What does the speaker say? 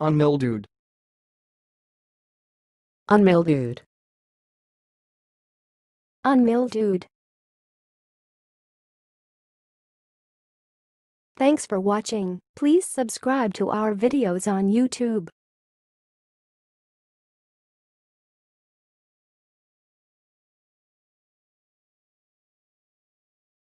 Unmildewed. unmildewed, unmildewed. Thanks for watching. Please subscribe to our videos on YouTube.